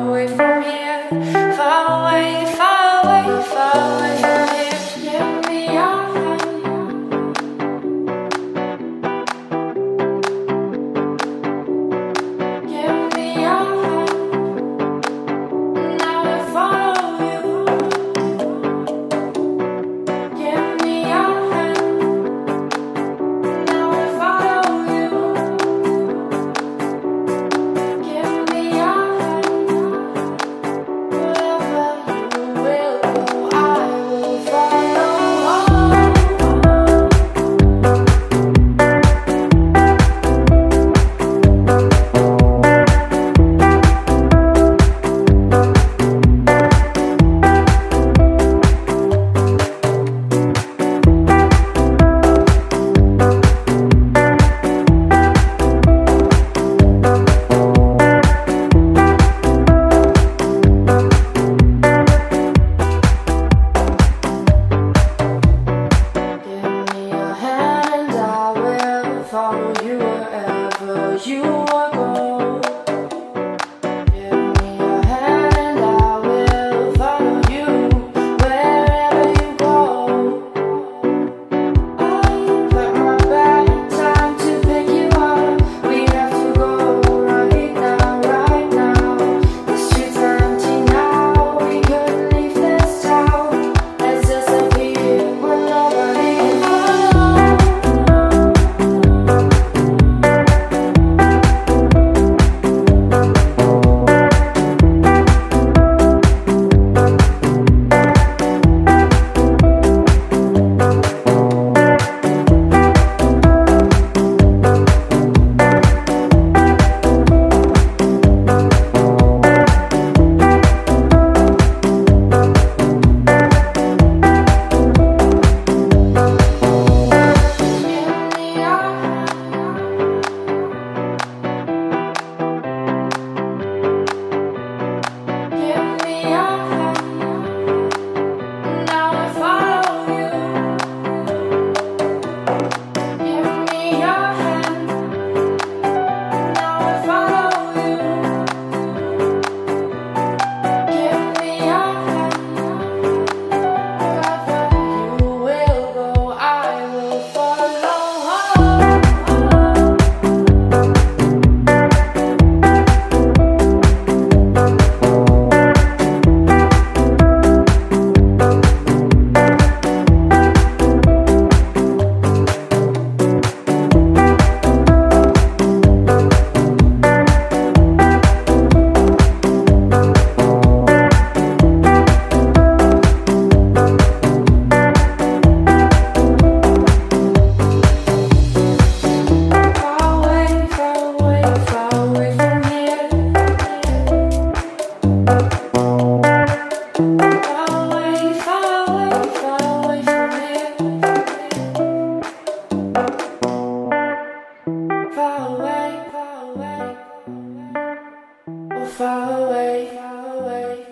away from here, far away, far away, far away. you. away, away.